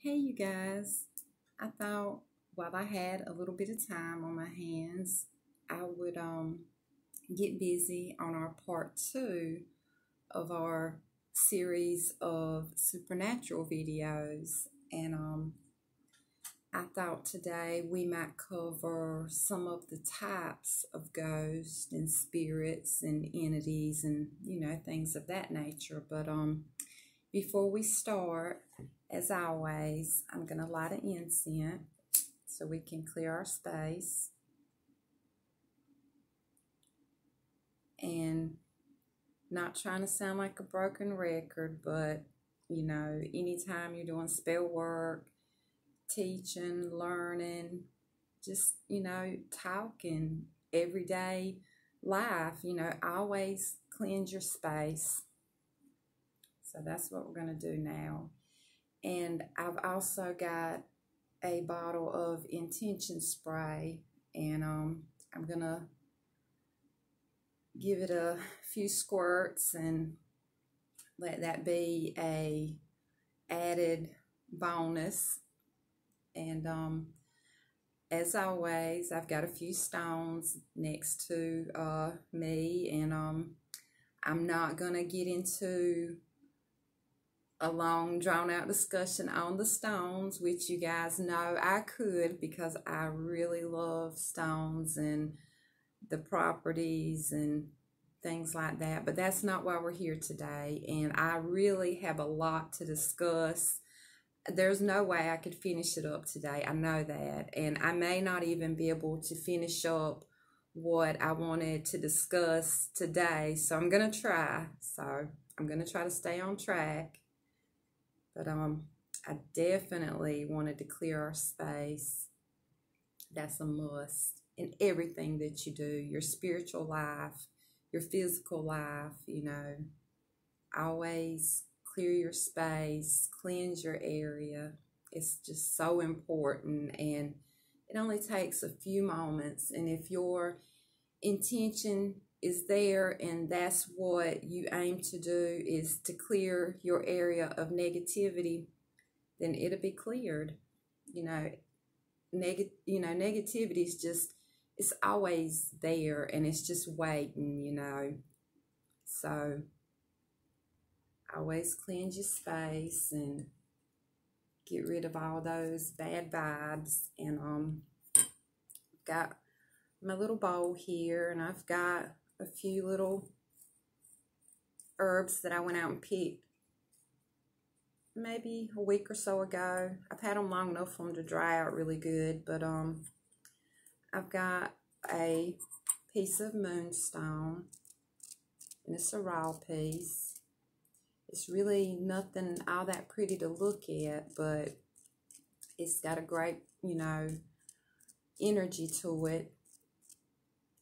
Hey, you guys. I thought while I had a little bit of time on my hands, I would um get busy on our part two of our series of supernatural videos. And um I thought today we might cover some of the types of ghosts and spirits and entities and you know things of that nature. But um before we start, as always, I'm going to light an incense so we can clear our space. And not trying to sound like a broken record, but you know, anytime you're doing spell work, teaching, learning, just, you know, talking, everyday life, you know, always cleanse your space. So that's what we're going to do now. And I've also got a bottle of intention spray and um, I'm going to give it a few squirts and let that be a added bonus. And um, as always, I've got a few stones next to uh, me and um, I'm not going to get into a long drawn out discussion on the stones, which you guys know I could because I really love stones and the properties and things like that. But that's not why we're here today. And I really have a lot to discuss. There's no way I could finish it up today. I know that. And I may not even be able to finish up what I wanted to discuss today. So I'm going to try. So I'm going to try to stay on track. But um, I definitely wanted to clear our space. That's a must in everything that you do, your spiritual life, your physical life, you know. Always clear your space, cleanse your area. It's just so important and it only takes a few moments. And if your intention is there and that's what you aim to do is to clear your area of negativity then it'll be cleared. You know neg- you know negativity is just it's always there and it's just waiting you know. So always cleanse your space and get rid of all those bad vibes and um got my little bowl here and I've got a few little herbs that I went out and picked maybe a week or so ago. I've had them long enough for them to dry out really good, but um, I've got a piece of moonstone, and it's a raw piece. It's really nothing all that pretty to look at, but it's got a great, you know, energy to it.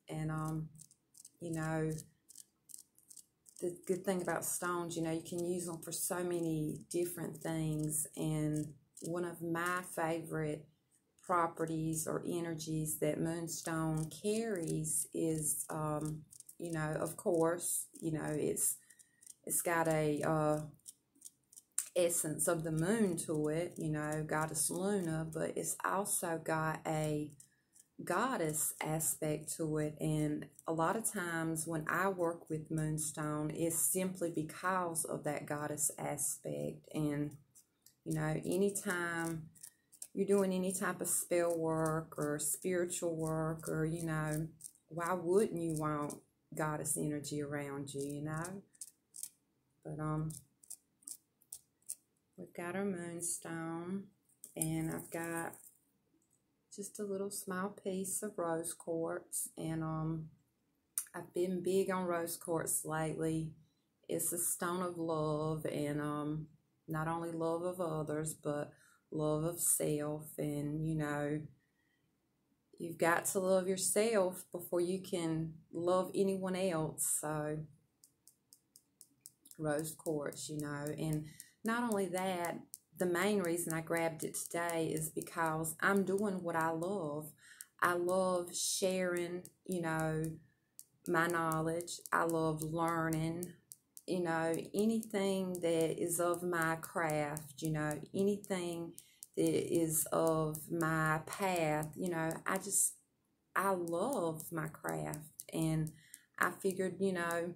And um, you know, the good thing about stones, you know, you can use them for so many different things. And one of my favorite properties or energies that moonstone carries is, um, you know, of course, you know, it's it's got a uh, essence of the moon to it, you know, goddess Luna, but it's also got a goddess aspect to it. And a lot of times when I work with Moonstone, it's simply because of that goddess aspect. And, you know, anytime you're doing any type of spell work or spiritual work, or, you know, why wouldn't you want goddess energy around you, you know? But, um, we've got our moonstone, and I've got just a little small piece of rose quartz and um I've been big on rose quartz lately. It's a stone of love and um not only love of others but love of self and you know you've got to love yourself before you can love anyone else so rose quartz you know and not only that the main reason I grabbed it today is because I'm doing what I love. I love sharing, you know, my knowledge. I love learning. you know, anything that is of my craft, you know, anything that is of my path, you know, I just, I love my craft. And I figured, you know,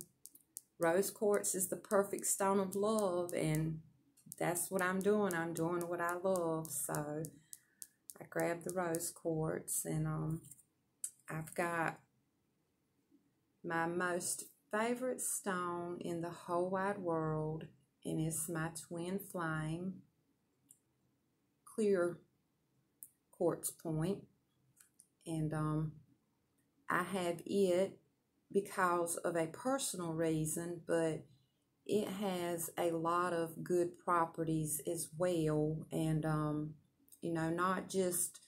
rose quartz is the perfect stone of love. And that's what I'm doing. I'm doing what I love. So I grabbed the rose quartz and um, I've got my most favorite stone in the whole wide world and it's my twin flame clear quartz point and um, I have it because of a personal reason but it has a lot of good properties as well and um, you know not just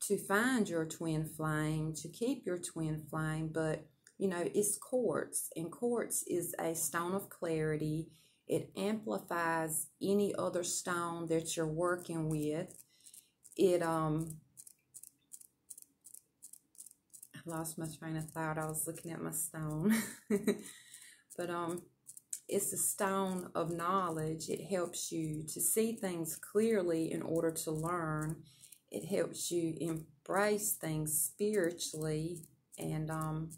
to find your twin flame to keep your twin flame but you know, it's quartz, and quartz is a stone of clarity. It amplifies any other stone that you're working with. It, um, I lost my train of thought. I was looking at my stone. but, um, it's a stone of knowledge. It helps you to see things clearly in order to learn. It helps you embrace things spiritually and um,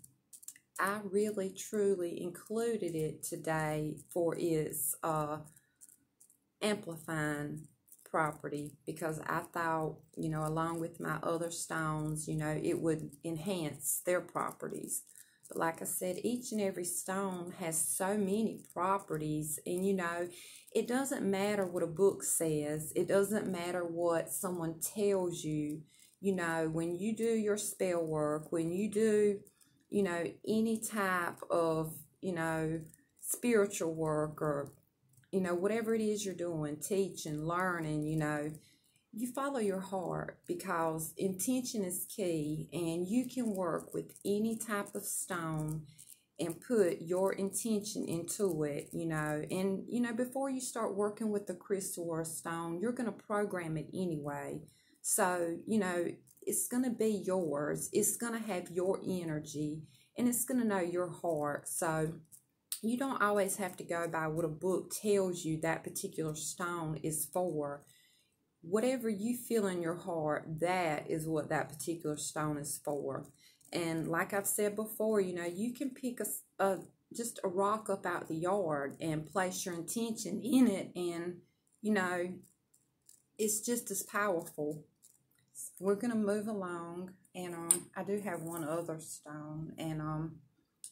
I really truly included it today for its uh, amplifying property because I thought, you know, along with my other stones, you know, it would enhance their properties. Like I said, each and every stone has so many properties, and you know, it doesn't matter what a book says, it doesn't matter what someone tells you. You know, when you do your spell work, when you do you know, any type of, you know, spiritual work or, you know, whatever it is you're doing, teaching, learning, you know, you follow your heart because intention is key and you can work with any type of stone and put your intention into it, you know. And, you know, before you start working with the crystal or a stone, you're going to program it anyway. So, you know, it's going to be yours. It's going to have your energy and it's going to know your heart. So you don't always have to go by what a book tells you that particular stone is for. Whatever you feel in your heart, that is what that particular stone is for. And like I've said before, you know, you can pick a, a just a rock up out the yard and place your intention in it and you know it's just as powerful we're going to move along and um I do have one other stone and um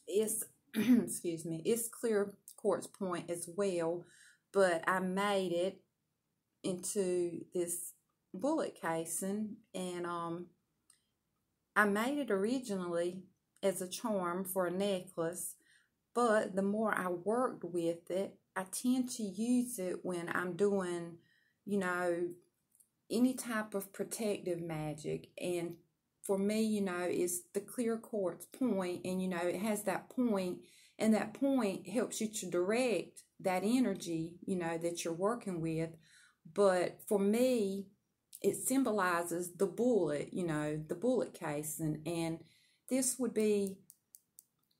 it's excuse me it's clear quartz point as well but I made it into this bullet casing and um I made it originally as a charm for a necklace but the more I worked with it I tend to use it when I'm doing you know any type of protective magic. And for me you know is the clear quartz point and you know it has that point and that point helps you to direct that energy you know that you're working with but for me it symbolizes the bullet you know the bullet casing and this would be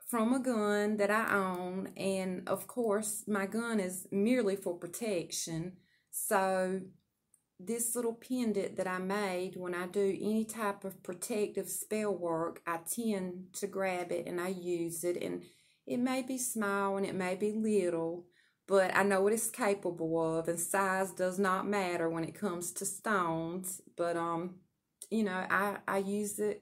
from a gun that I own. And of course my gun is merely for protection. So this little pendant that I made when I do any type of protective spell work, I tend to grab it and I use it. And it may be small and it may be little, but I know what it's capable of. And size does not matter when it comes to stones. But, um, you know, I, I use it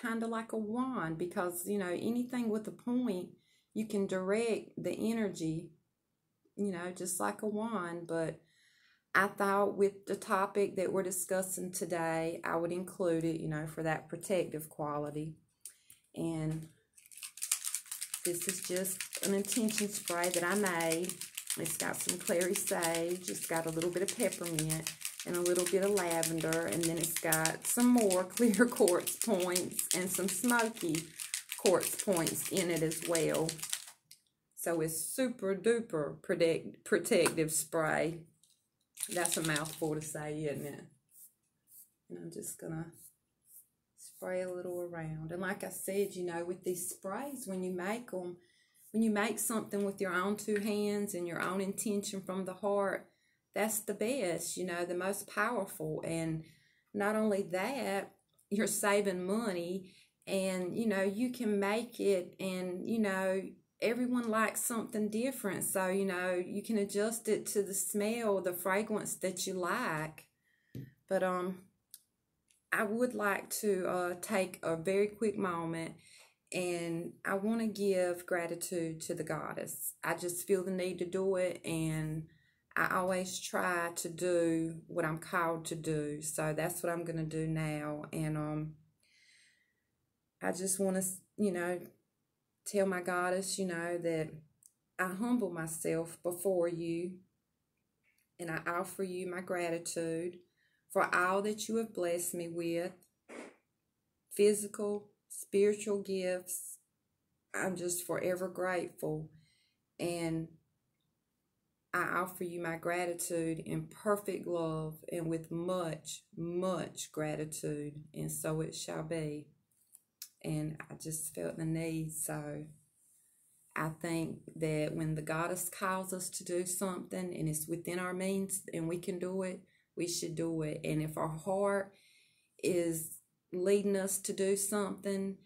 kind of like a wand because, you know, anything with a point, you can direct the energy, you know, just like a wand. But I thought with the topic that we're discussing today, I would include it, you know, for that protective quality. And this is just an intention spray that I made. It's got some clary sage. It's got a little bit of peppermint and a little bit of lavender. And then it's got some more clear quartz points and some smoky quartz points in it as well. So it's super duper protect, protective spray. That's a mouthful to say, isn't it? And I'm just going to spray a little around. And like I said, you know, with these sprays, when you make them, when you make something with your own two hands and your own intention from the heart, that's the best, you know, the most powerful. And not only that, you're saving money and, you know, you can make it and, you know, everyone likes something different. So, you know, you can adjust it to the smell, the fragrance that you like. But um I would like to uh take a very quick moment and I want to give gratitude to the goddess. I just feel the need to do it and I always try to do what I'm called to do. So that's what I'm going to do now and um I just want to, you know, tell my goddess, you know, that I humble myself before you and I offer you my gratitude for all that you have blessed me with physical, spiritual gifts. I'm just forever grateful. And I offer you my gratitude in perfect love and with much, much gratitude. And so it shall be and I just felt the need. So I think that when the goddess calls us to do something and it's within our means and we can do it, we should do it. And if our heart is leading us to do something,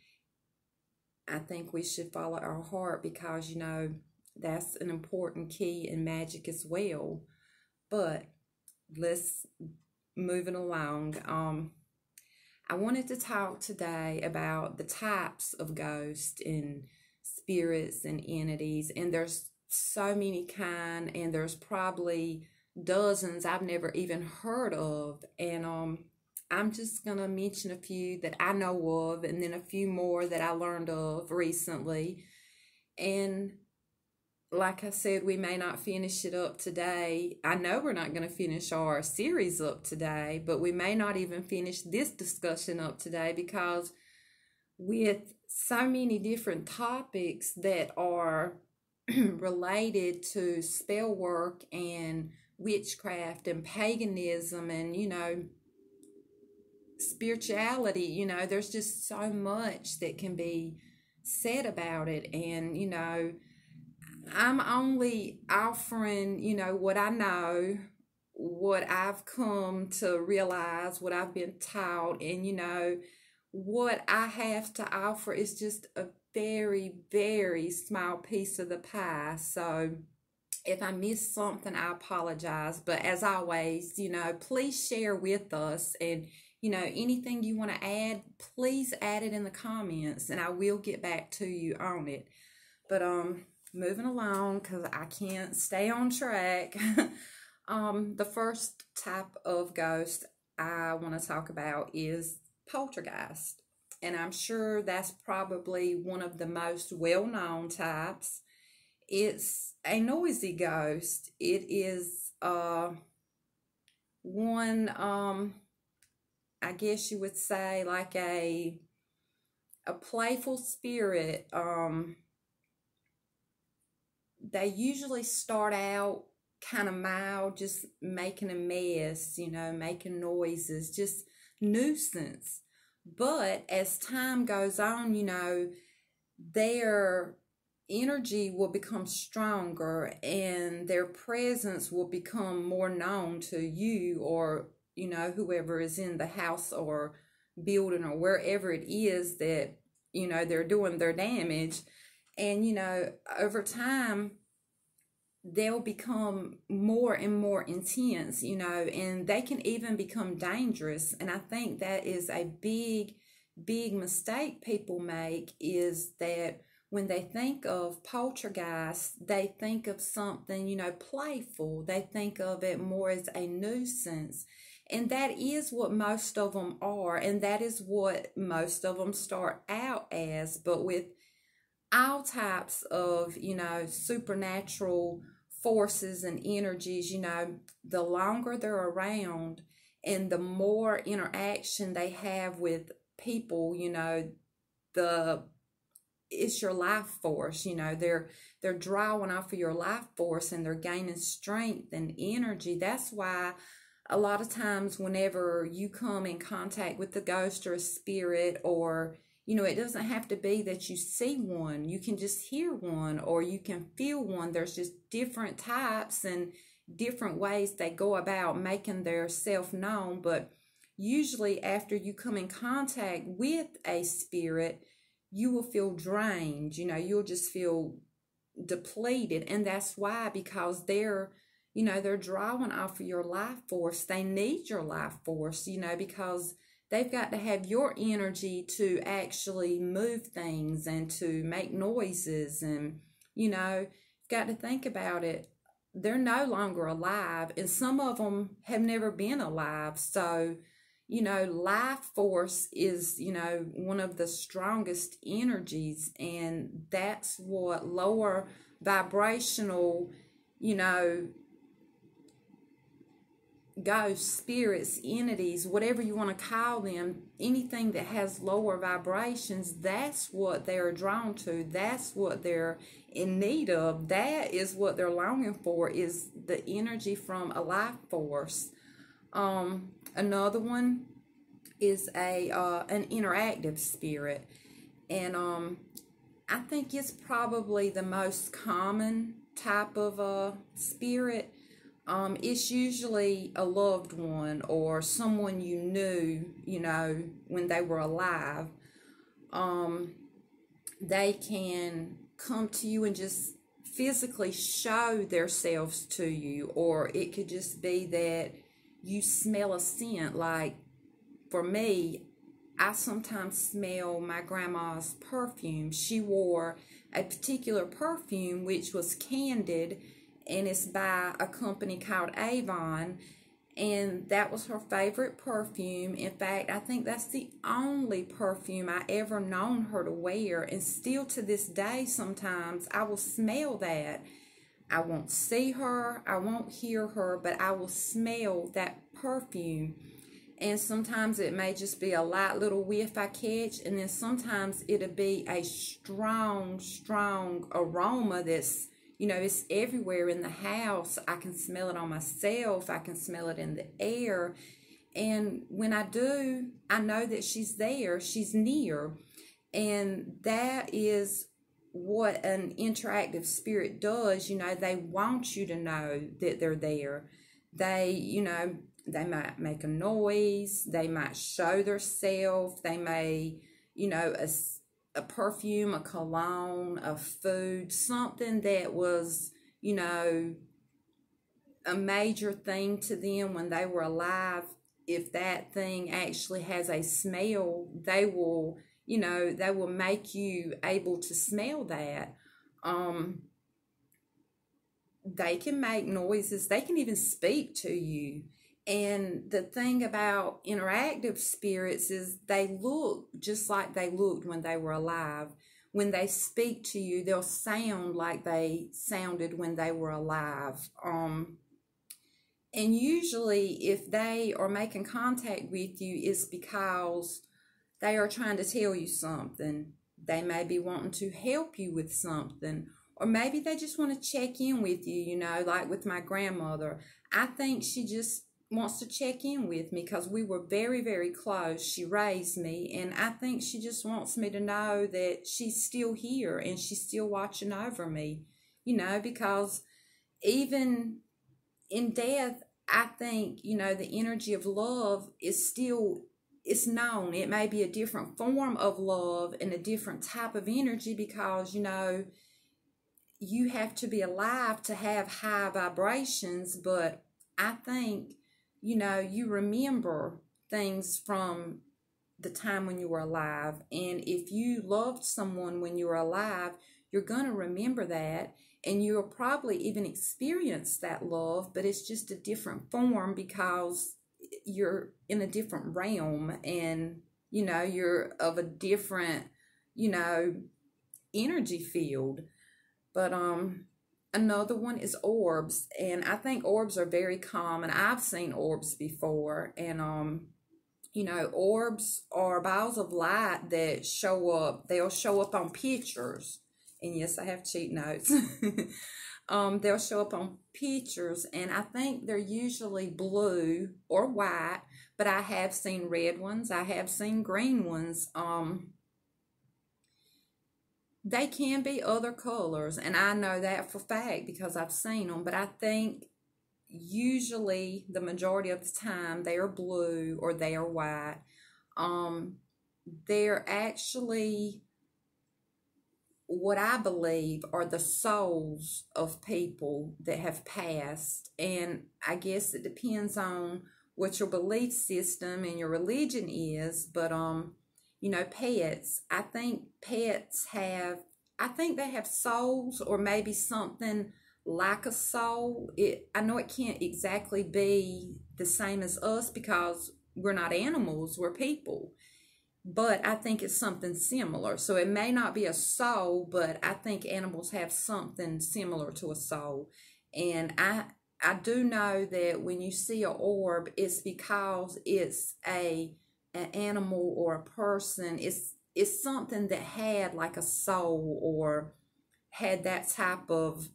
I think we should follow our heart because, you know, that's an important key in magic as well. But let's moving along. Um, I wanted to talk today about the types of ghosts and spirits and entities, and there's so many kind, and there's probably dozens I've never even heard of, and um, I'm just gonna mention a few that I know of, and then a few more that I learned of recently, and like I said, we may not finish it up today. I know we're not going to finish our series up today, but we may not even finish this discussion up today because with so many different topics that are related to spell work and witchcraft and paganism and, you know, spirituality, you know, there's just so much that can be said about it. And, you know, I'm only offering, you know, what I know, what I've come to realize, what I've been taught, and, you know, what I have to offer is just a very, very small piece of the pie. So if I miss something, I apologize. But as always, you know, please share with us and, you know, anything you want to add, please add it in the comments and I will get back to you on it. But, um, moving along because I can't stay on track. um, the first type of ghost I want to talk about is poltergeist. And I'm sure that's probably one of the most well known types. It's a noisy ghost. It is uh, one, um, I guess you would say, like a a playful spirit. Um, they usually start out kind of mild, just making a mess, you know, making noises, just nuisance. But as time goes on, you know, their energy will become stronger and their presence will become more known to you or, you know, whoever is in the house or building or wherever it is that, you know, they're doing their damage and, you know, over time, they'll become more and more intense, you know, and they can even become dangerous. And I think that is a big, big mistake people make is that when they think of poltergeist, they think of something, you know, playful. They think of it more as a nuisance. And that is what most of them are. And that is what most of them start out as. But with all types of, you know, supernatural forces and energies, you know, the longer they're around and the more interaction they have with people, you know, the it's your life force, you know, they're they're drawing off of your life force and they're gaining strength and energy. That's why a lot of times whenever you come in contact with the ghost or a spirit or you know, it doesn't have to be that you see one. You can just hear one or you can feel one. There's just different types and different ways they go about making their self known. But usually, after you come in contact with a spirit, you will feel drained. You know, you'll just feel depleted. And that's why, because they're you know, they're drawing off of your life force. They need your life force, you know, because they've got to have your energy to actually move things and to make noises. And, you know, got to think about it. They're no longer alive, and some of them have never been alive. So, you know, life force is, you know, one of the strongest energies, and that's what lower vibrational, you know, ghosts, spirits, entities, whatever you want to call them, anything that has lower vibrations, that's what they're drawn to. That's what they're in need of. That is what they're longing for is the energy from a life force. Um, another one is a uh, an interactive spirit, and um, I think it's probably the most common type of a uh, spirit um, it's usually a loved one or someone you knew, you know, when they were alive. Um, they can come to you and just physically show themselves to you, or it could just be that you smell a scent. Like for me, I sometimes smell my grandma's perfume. She wore a particular perfume which was candid and it's by a company called Avon. And that was her favorite perfume. In fact, I think that's the only perfume I ever known her to wear. And still to this day, sometimes I will smell that. I won't see her, I won't hear her, but I will smell that perfume. And sometimes it may just be a light little whiff I catch, and then sometimes it'll be a strong, strong aroma that's you know, it's everywhere in the house. I can smell it on myself. I can smell it in the air. And when I do, I know that she's there, she's near. And that is what an interactive spirit does. You know, they want you to know that they're there. They, you know, they might make a noise, they might show themselves, they may, you know, a perfume, a cologne, a food, something that was, you know, a major thing to them when they were alive. If that thing actually has a smell, they will, you know, they will make you able to smell that. Um, they can make noises, they can even speak to you. And the thing about interactive spirits is they look just like they looked when they were alive. When they speak to you, they'll sound like they sounded when they were alive. Um, and usually, if they are making contact with you, it's because they are trying to tell you something. They may be wanting to help you with something, or maybe they just want to check in with you, you know, like with my grandmother. I think she just wants to check in with me because we were very, very close. She raised me, and I think she just wants me to know that she's still here and she's still watching over me, you know, because even in death, I think, you know, the energy of love is still it's known it may be a different form of love and a different type of energy because you know you have to be alive to have high vibrations but i think you know, you remember things from the time when you were alive. And if you loved someone when you were alive, you're going to remember that. And you'll probably even experience that love, but it's just a different form because you're in a different realm and, you know, you're of a different, you know, energy field. But, um, Another one is orbs, and I think orbs are very common. I've seen orbs before, and um, you know, orbs are balls of light that show up. They'll show up on pictures, and yes, I have cheat notes. um, they'll show up on pictures, and I think they're usually blue or white, but I have seen red ones. I have seen green ones. Um, they can be other colors, and I know that for fact because I've seen them. But I think usually the majority of the time they are blue or they are white. Um, they're actually what I believe are the souls of people that have passed. And I guess it depends on what your belief system and your religion is, but um you know, pets, I think pets have I think they have souls or maybe something like a soul. It I know it can't exactly be the same as us because we're not animals, we're people. But I think it's something similar. So it may not be a soul, but I think animals have something similar to a soul. And I I do know that when you see an orb, it's because it's a an animal or a person. It's it's something that had like a soul or had that type of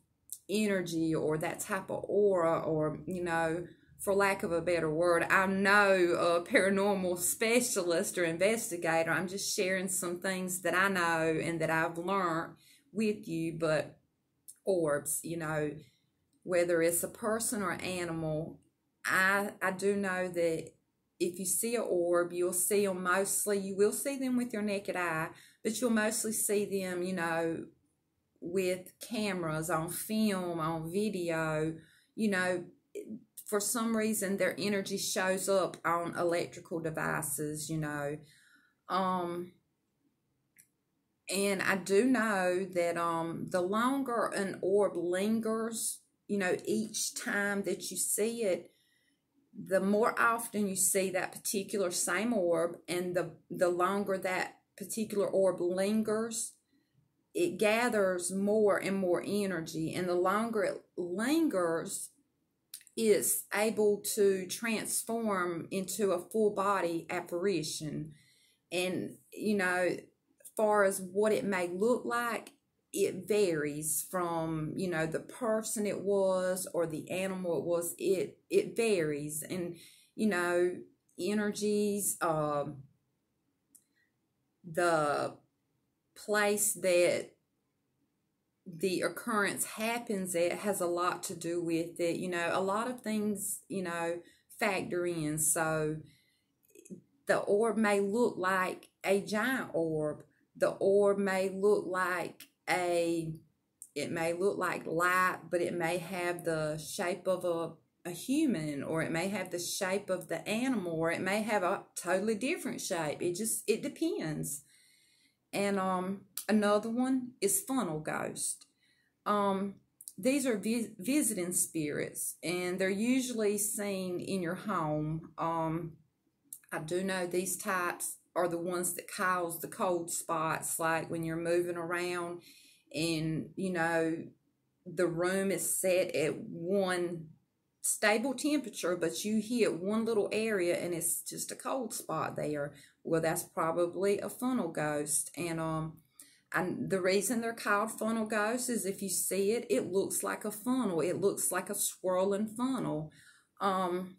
energy or that type of aura or you know for lack of a better word i'm no a paranormal specialist or investigator i'm just sharing some things that i know and that i've learned with you but orbs you know whether it's a person or animal i i do know that if you see an orb you'll see them mostly you will see them with your naked eye but you'll mostly see them you know with cameras on film on video. You know for some reason their energy shows up on electrical devices you know. Um and i do know that um the longer an orb lingers you know each time that you see it the more often you see that particular same orb and the the longer that particular orb lingers it gathers more and more energy. And the longer it lingers it's able to transform into a full body apparition. And you know far as what it may look like it varies from you know the person it was or the animal it was. It it varies. And you know energies um the place that the occurrence happens it has a lot to do with it. You know a lot of things you know factor in. So the orb may look like a giant orb. The orb may look like a it may look like light but it may have the shape of a a human or it may have the shape of the animal or it may have a totally different shape. It just it depends. And um another one is funnel ghost. Um these are vi- visiting spirits and they're usually seen in your home. Um i do know these types are the ones that cause the cold spots like when you're moving around and you know the room is set at one stable temperature but you hit one little area and it's just a cold spot there. Well that's probably a funnel ghost. And um and the reason they're called funnel ghosts is if you see it it looks like a funnel. It looks like a swirling funnel. Um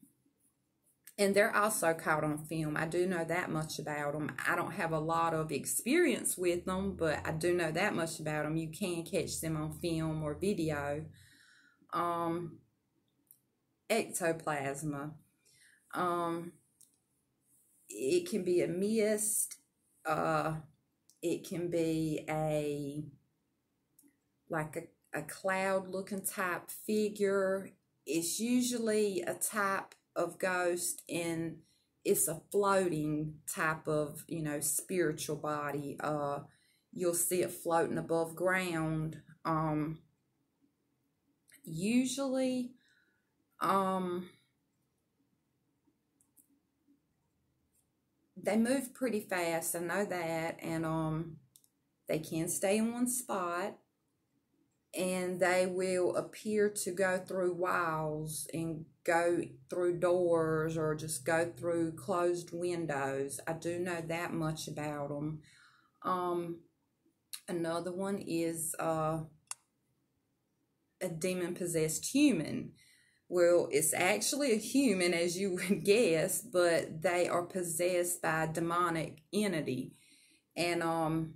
and they're also caught on film. I do know that much about them. I don't have a lot of experience with them, but I do know that much about them. You can catch them on film or video. Um, ectoplasma. Um, it can be a mist. Uh, it can be a like a, a cloud looking type figure. It's usually a type of ghost and it's a floating type of you know spiritual body. Uh you'll see it floating above ground. Um usually um they move pretty fast i know that and um they can stay in one spot and they will appear to go through walls and go through doors or just go through closed windows. I do know that much about them. Um, another one is uh, a demon possessed human. Well, it's actually a human, as you would guess, but they are possessed by a demonic entity. And um,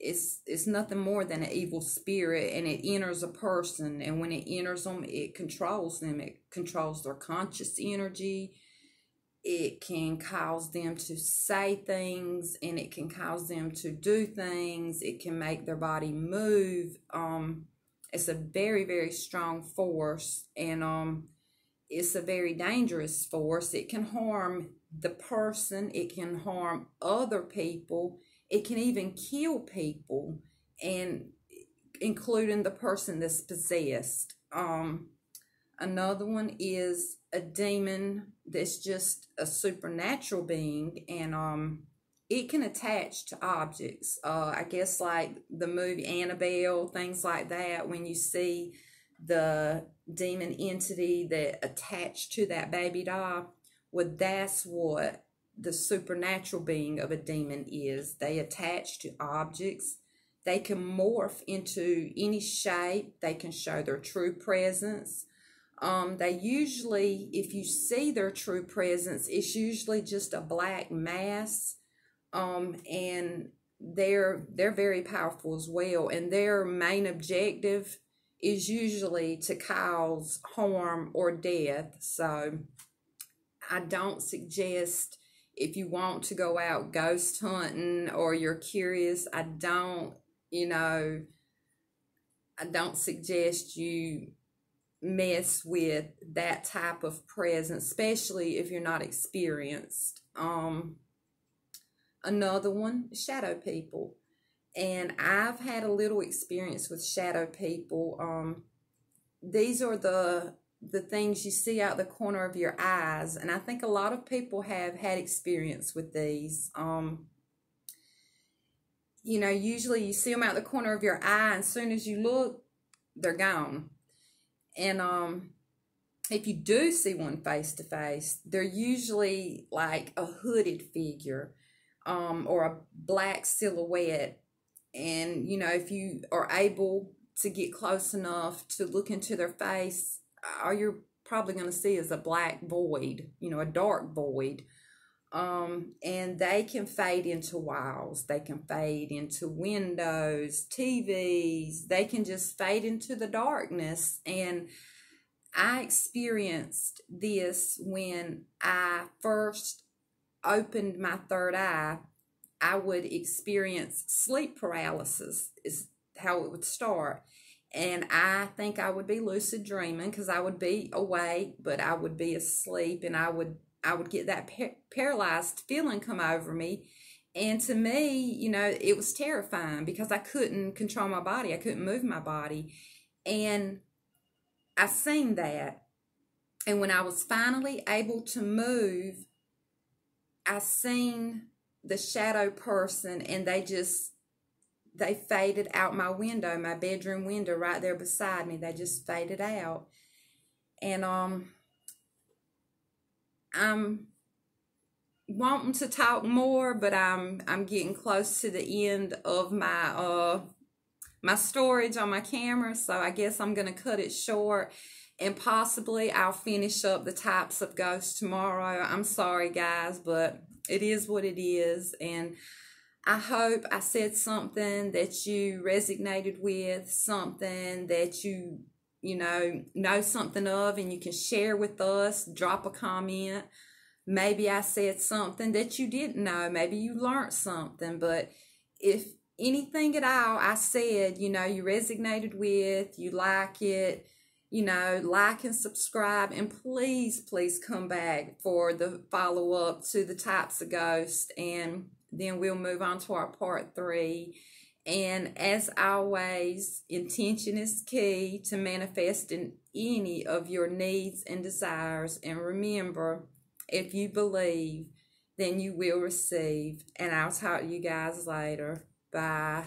it's it's nothing more than an evil spirit and it enters a person and when it enters them it controls them. It controls their conscious energy. It can cause them to say things and it can cause them to do things. It can make their body move. Um it's a very very strong force and um it's a very dangerous force. It can harm the person. It can harm other people it can even kill people and including the person that's possessed. Um another one is a demon that's just a supernatural being and um it can attach to objects. Uh i guess like the movie annabelle things like that when you see the demon entity that attached to that baby doll. Well that's what the supernatural being of a demon is they attach to objects they can morph into any shape they can show their true presence um, they usually, if you see their true presence, it's usually just a black mass. Um, and they're they're very powerful as well. And their main objective is usually to cause harm or death. So I don't suggest if you want to go out ghost hunting or you're curious, I don't, you know, I don't suggest you mess with that type of presence, especially if you're not experienced. Um, another one, shadow people. And I've had a little experience with shadow people. Um, these are the the things you see out the corner of your eyes, and I think a lot of people have had experience with these. Um, you know, usually you see them out the corner of your eye, and as soon as you look, they're gone. And um, if you do see one face to face, they're usually like a hooded figure um, or a black silhouette. And, you know, if you are able to get close enough to look into their face, all you're probably going to see is a black void, you know, a dark void. Um, and they can fade into walls, they can fade into windows, TVs, they can just fade into the darkness. And I experienced this when I first opened my third eye. I would experience sleep paralysis, is how it would start. And I think I would be lucid dreaming because I would be awake, but I would be asleep and I would I would get that par- paralyzed feeling come over me. And to me, you know, it was terrifying because I couldn't control my body. I couldn't move my body. And I seen that. And when I was finally able to move, I seen the shadow person and they just they faded out my window, my bedroom window right there beside me. They just faded out. And um I'm wanting to talk more, but I'm I'm getting close to the end of my uh my storage on my camera, so I guess I'm gonna cut it short and possibly I'll finish up the types of ghosts tomorrow. I'm sorry guys, but it is what it is and I hope I said something that you resonated with, something that you you know, know something of and you can share with us, drop a comment. Maybe I said something that you didn't know. Maybe you learned something. But if anything at all I said, you know, you resonated with, you like it, you know, like and subscribe. And please, please come back for the follow up to the types of ghosts. And then we'll move on to our part three and as always, intention is key to manifesting any of your needs and desires. And remember, if you believe, then you will receive. And I'll talk to you guys later. Bye.